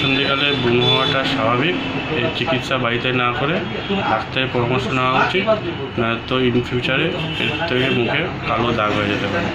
সন্ধ্যেকালে ব্রণ হওয়াটা স্বাভাবিক। এর চিকিৎসা বাড়িতে না করে ডাক্তারের পরামর্শ নেওয়া উচিত, নয়তো ইন ফিউচারে এর থেকে মুখে কালো দাগ হয়ে যেতে পারে।